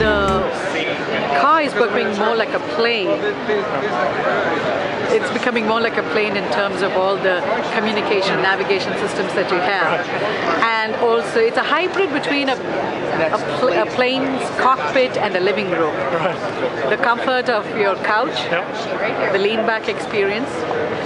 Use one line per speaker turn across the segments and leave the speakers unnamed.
the it's becoming more like a plane. It's becoming more like a plane in terms of all the communication, navigation systems that you have. And also, it's a hybrid between a, a, pl- a plane's cockpit and a living room. The comfort of your couch, the lean back experience.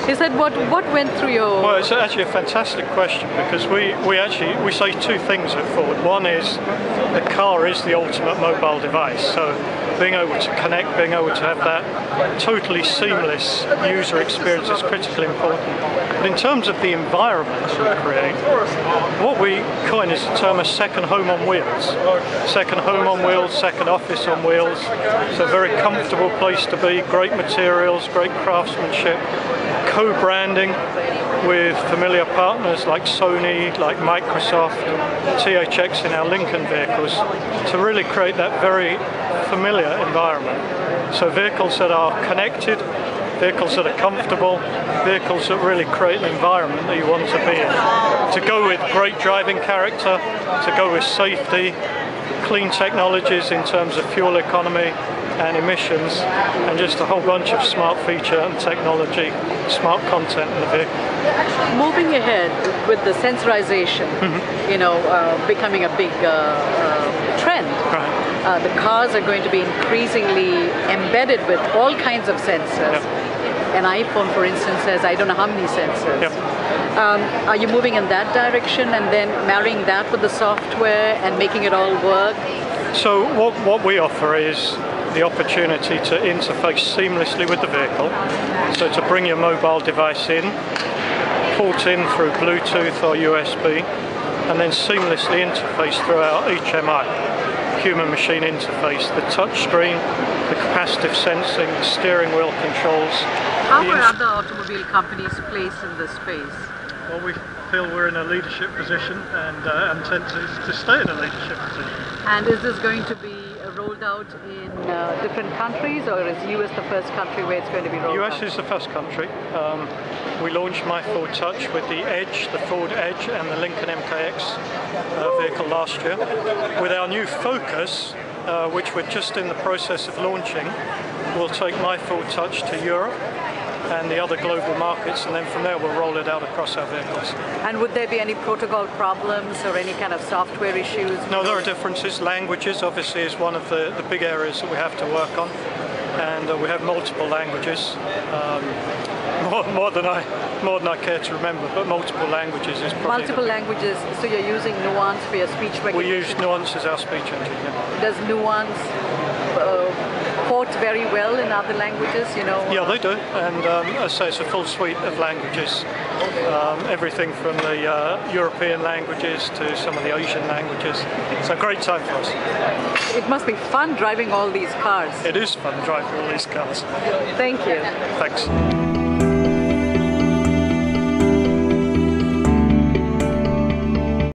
Is that what, what went through your
Well, it's actually a fantastic question because we, we actually we say two things at Ford. One is the car is the ultimate mobile device, so being able to connect, being able to have that totally seamless user experience is critically important. But in terms of the environment we create, what we coin is the term a second home on wheels. Second home on wheels, second office on wheels. It's a very comfortable place to be, great materials, great craftsmanship, co-branding with familiar partners like Sony, like Microsoft, THX in our Lincoln vehicles to really create that very familiar environment. So vehicles that are connected, vehicles that are comfortable, vehicles that really create an environment that you want to be in. To go with great driving character, to go with safety, clean technologies in terms of fuel economy and emissions, and just a whole bunch of smart feature and technology, smart content in the vehicle.
moving ahead with the sensorization, you know, uh, becoming a big uh, uh. Uh, the cars are going to be increasingly embedded with all kinds of sensors. An iPhone, for instance, has I don't know how many sensors.
Yep.
Um, are you moving in that direction and then marrying that with the software and making it all work?
So what, what we offer is the opportunity to interface seamlessly with the vehicle. So to bring your mobile device in, port in through Bluetooth or USB, and then seamlessly interface through our HMI, human machine interface, the touch screen, the capacitive sensing, the steering wheel controls.
How are other automobile companies placed in this space?
Well, we feel we're in a leadership position and uh, intend to, to stay in a leadership position.
And is this going to be rolled out in uh, different countries, or is US the first country where it's going to be rolled
US
out?
is the first country. Um, we launched My Ford Touch with the Edge, the Ford Edge, and the Lincoln MKX uh, vehicle last year. With our new Focus, uh, which we're just in the process of launching, we'll take My Ford Touch to Europe and the other global markets, and then from there we'll roll it out across our vehicles.
And would there be any protocol problems or any kind of software issues?
No, there are differences. Languages, obviously, is one of the, the big areas that we have to work on, and uh, we have multiple languages, um, more, more than I more than I care to remember. But multiple languages is probably
Multiple languages, so you're using Nuance for your speech recognition.
We use Nuance as our speech engine. Yeah,
Does Nuance uh, port very well in other languages? You know.
yeah they do, and um, I say, it's a full suite of languages. Um, everything from the uh, European languages to some of the Asian languages. It's a great time for us.
It must be fun driving all these cars.
It is fun driving all these cars.
Thank you.
Thanks.